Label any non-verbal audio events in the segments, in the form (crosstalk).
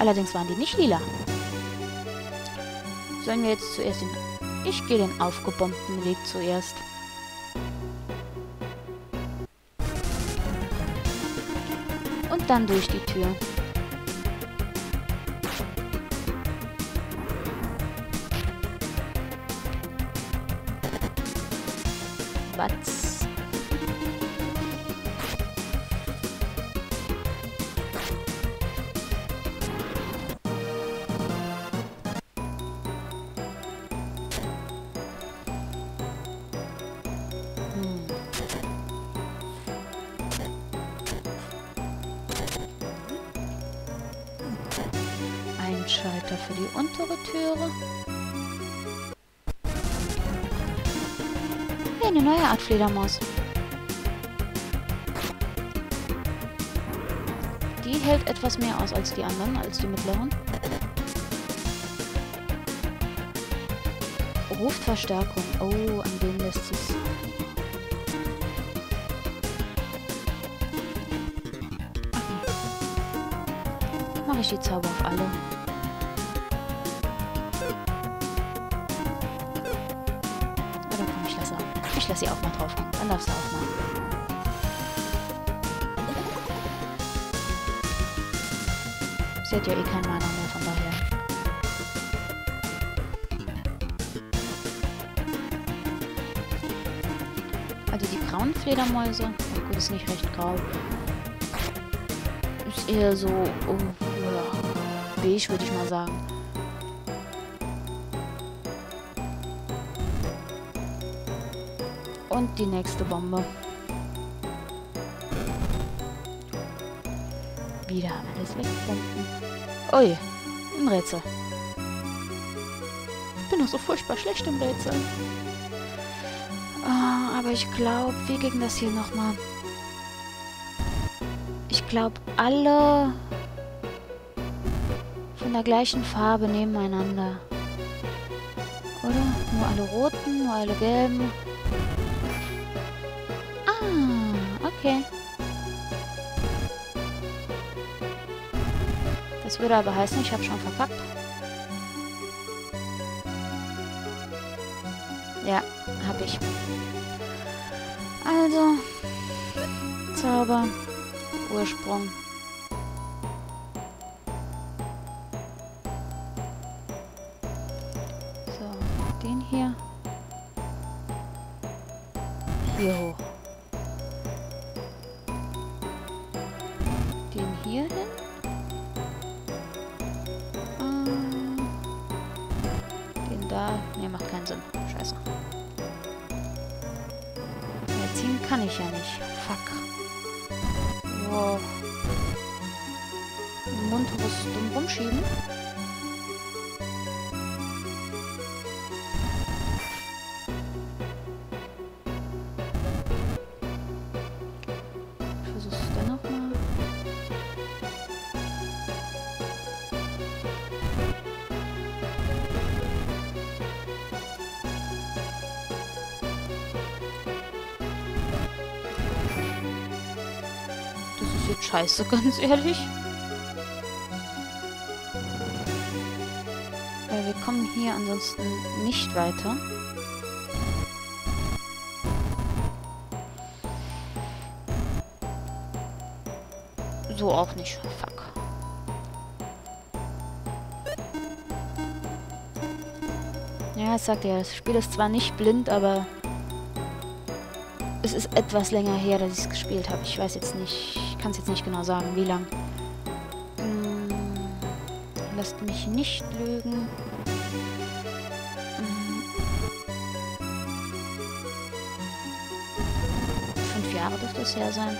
Allerdings waren die nicht lila. Sollen wir jetzt zuerst den... Ich gehe den aufgebombten Weg zuerst. Und dann durch die Tür. Batz. Schalter für die untere Türe. Hey, eine neue Art Fledermaus. Die hält etwas mehr aus als die anderen, als die mittleren. Ruft Verstärkung. Oh, an denen lässt sich's. Mache ich die Zauber auf alle. Ich lasse sie auch mal drauf. Dann darfst du auch mal. Sie hat ja eh keinen Mana mehr, von daher. Also die grauen Fledermäuse, oh gut, ist nicht recht grau. Ist eher so, oh, ja, beige würde ich mal sagen. Und die nächste Bombe. Wieder alles wegbomben. Ui, ein Rätsel. Ich bin doch so furchtbar schlecht im Rätsel. Ah, aber ich glaube, wie ging das hier nochmal? Ich glaube, alle von der gleichen Farbe nebeneinander. Oder? Nur alle roten, nur alle gelben. Okay. Das würde aber heißen, ich habe schon verkackt. Ja, habe ich. Also, Zauber, Ursprung. So, den hier. Hier hoch. Da. Ne, macht keinen Sinn. Scheiße. Mehr ziehen kann ich ja nicht. Fuck. Wow. Munteres dumm rumschieben. Scheiße, ganz ehrlich. Weil wir kommen hier ansonsten nicht weiter. So auch nicht. Fuck. Ja, ich sagte ja, das Spiel ist zwar nicht blind, aber es ist etwas länger her, dass ich es gespielt habe. Ich weiß jetzt nicht, ich kann es jetzt nicht genau sagen, wie lang. Hm, lasst mich nicht lügen. Hm, fünf Jahre dürfte es her sein.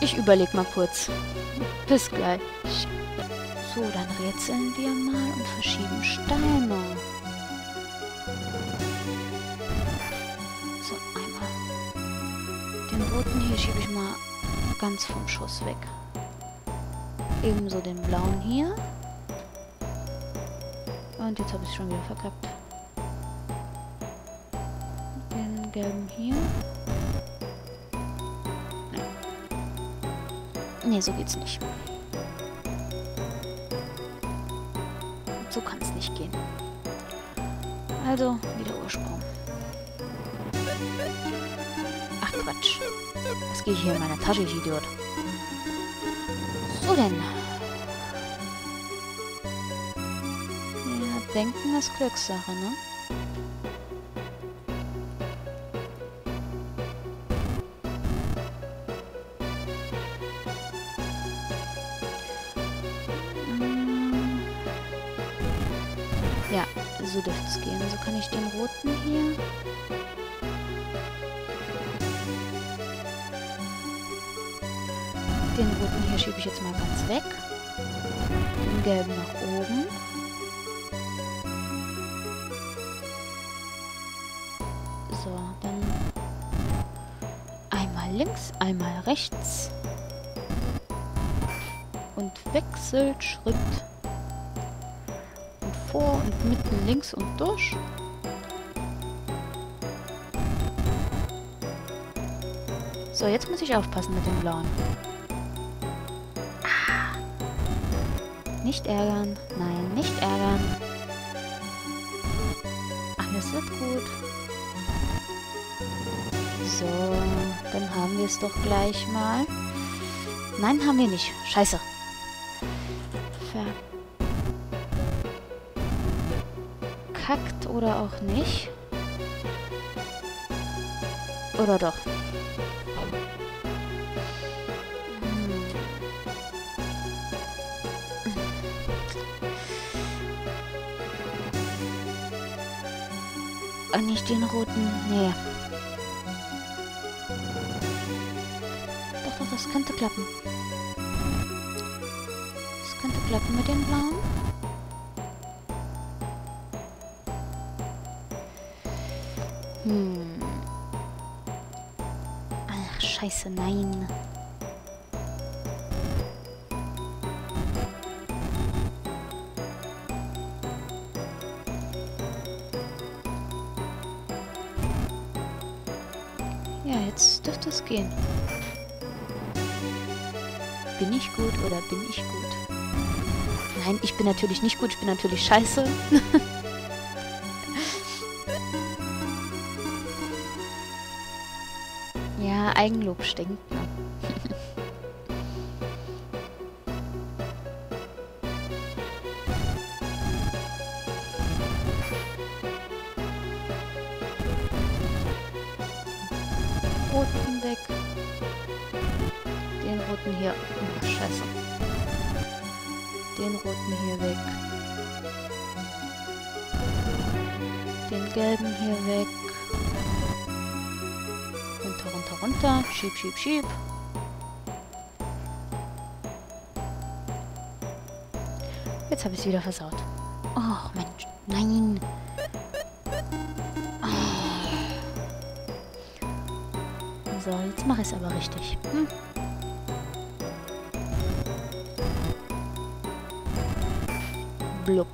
Ich, überleg mal kurz. Bis gleich. So, dann rätseln wir mal und verschieben Steine. So, einmal. Den roten hier schiebe ich mal ganz vom Schuss weg. Ebenso den blauen hier. Und jetzt habe ich es schon wieder verkackt. Den gelben hier. Nee, so geht's nicht. So kann es nicht gehen. Also, wieder Ursprung. Ach Quatsch. Was gehe ich hier in meiner Tasche, ich Idiot? So denn. Ja, denken ist Glückssache, ne? Den roten hier Den roten hier schiebe ich jetzt mal ganz weg. Den gelben nach oben. So, dann einmal links, einmal rechts. Und wechselt Schritt. Und vor und mitten links und durch. So, jetzt muss ich aufpassen mit dem blauen. Nicht ärgern. Nein, nicht ärgern. Alles wird gut. So, dann haben wir es doch gleich mal. Nein, haben wir nicht. Scheiße. Verkackt oder auch nicht. Oder doch. Und nicht den roten. Nee. Doch, doch, das könnte klappen. Das könnte klappen mit den blauen. Hm. Ach, scheiße, nein. Ja, jetzt dürfte es gehen. Bin ich gut oder bin ich gut? Nein, ich bin natürlich nicht gut, ich bin natürlich scheiße. (laughs) ja, Eigenlob stinkt. Den roten hier weg. Den gelben hier weg. Runter, runter, runter. Schieb, schieb, schieb. Jetzt habe ich es wieder versaut. Oh, Mensch. Nein. So, jetzt mache ich es aber richtig. Hm? Blub.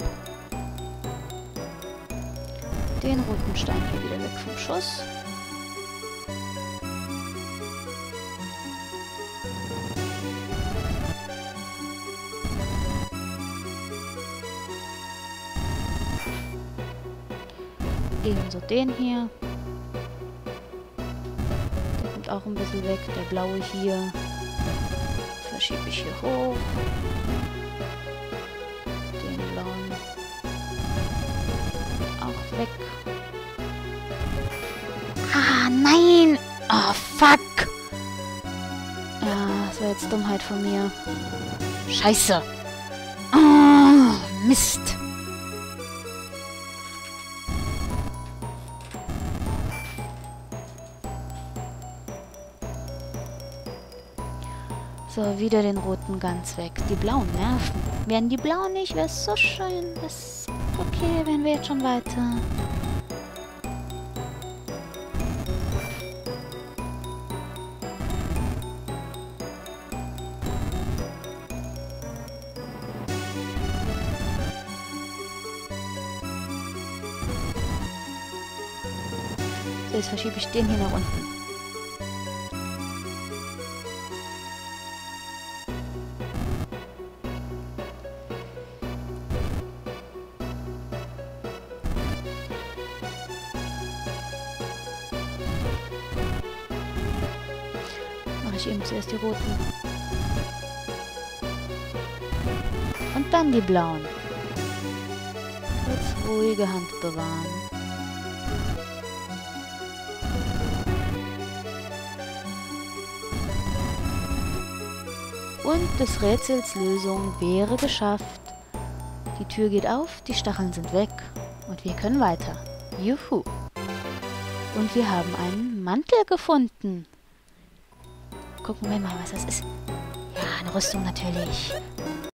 Den roten Stein hier wieder weg vom Schuss. Ebenso den hier auch ein bisschen weg. Der blaue hier verschiebe ich hier hoch. Weg. Ah, nein! Oh, fuck! Ja, das war jetzt Dummheit von mir. Scheiße! Oh, Mist! So, wieder den roten ganz weg. Die blauen nerven. Wären die blauen nicht, wäre es so schön. Das Okay, wenn wir jetzt schon weiter. Jetzt verschiebe ich den hier nach unten. Mache ich eben zuerst die roten. Und dann die blauen. Jetzt ruhige Hand bewahren. Und des Rätsels Lösung wäre geschafft. Die Tür geht auf, die Stacheln sind weg und wir können weiter. Juhu! Und wir haben einen Mantel gefunden. Gucken wir mal, was das ist. Ja, eine Rüstung natürlich.